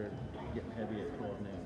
Just getting heavy at twelve noon.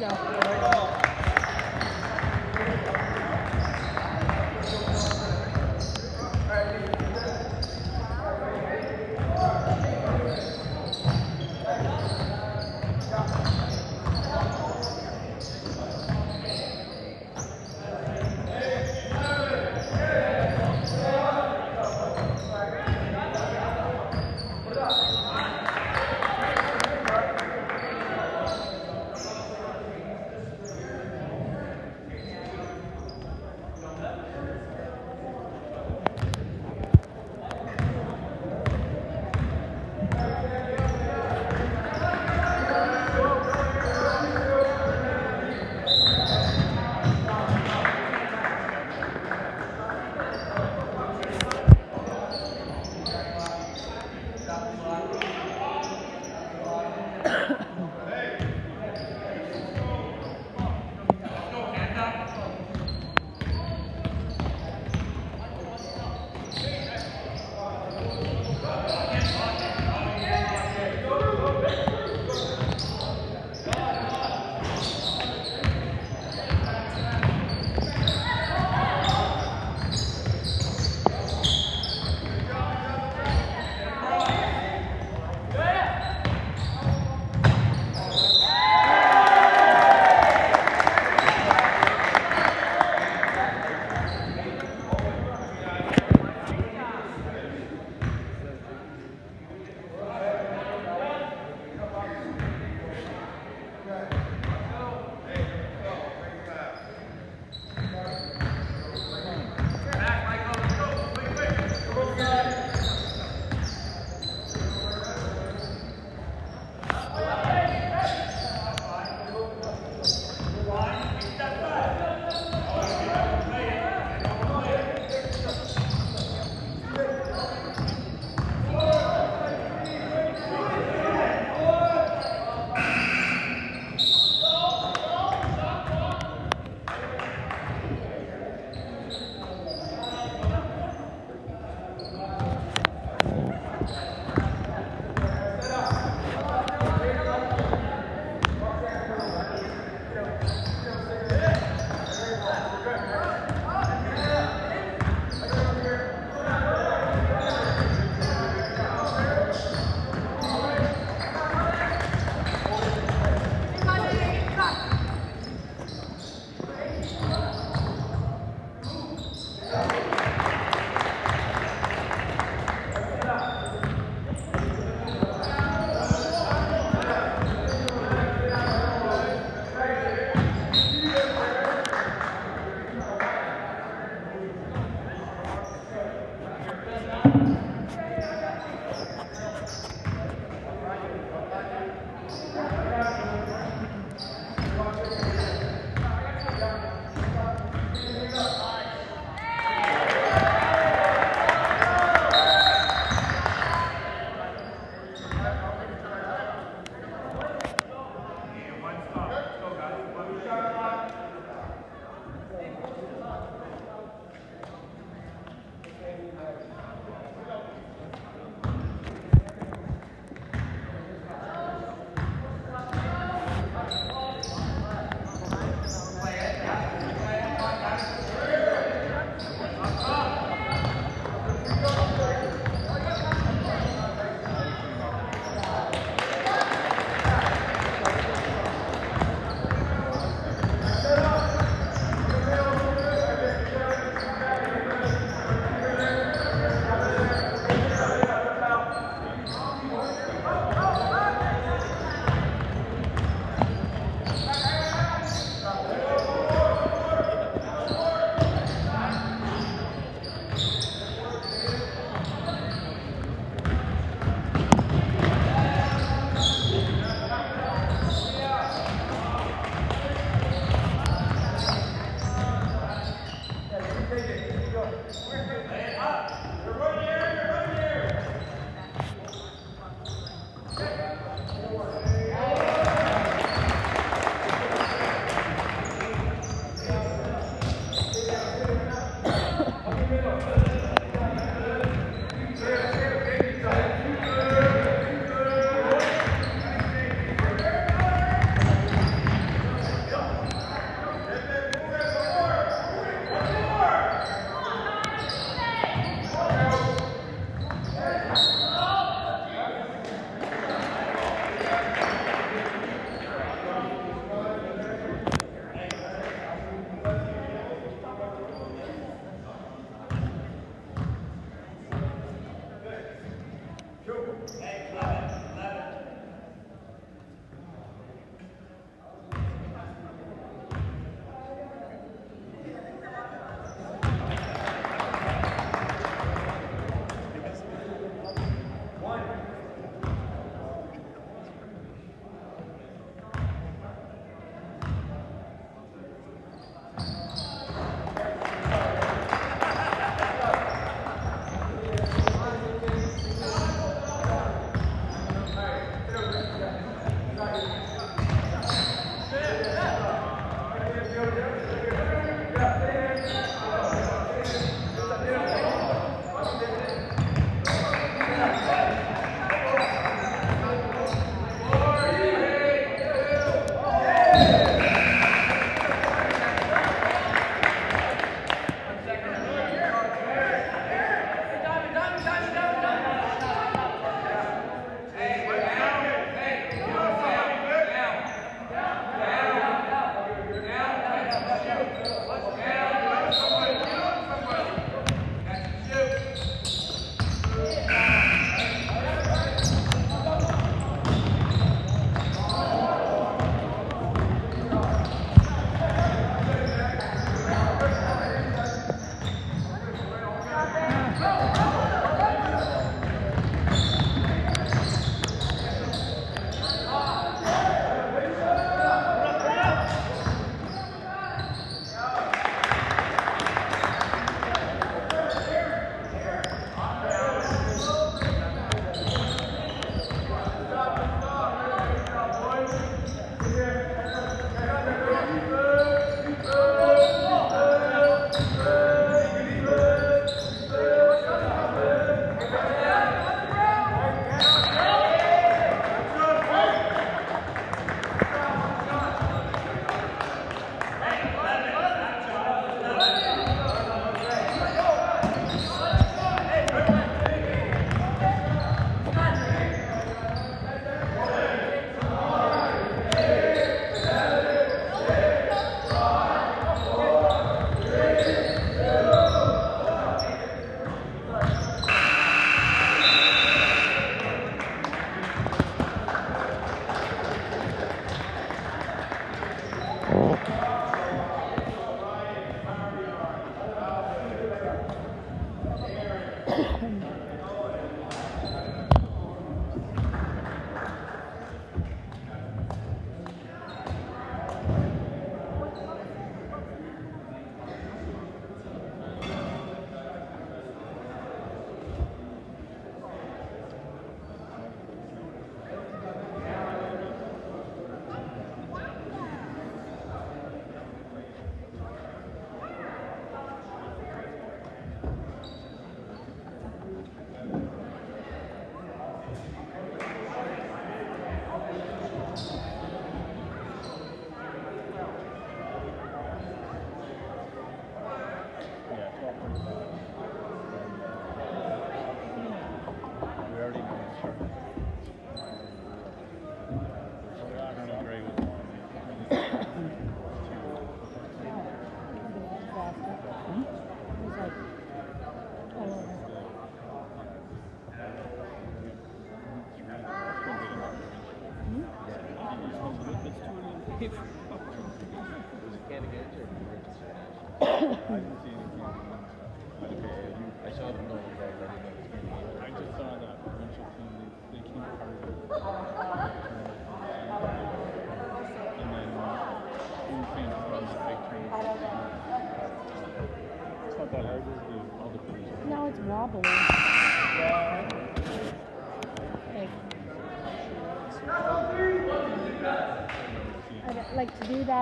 Go.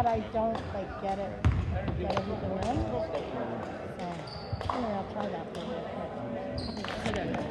that I don't like get it, get everything in. So anyway, I'll try that for a bit.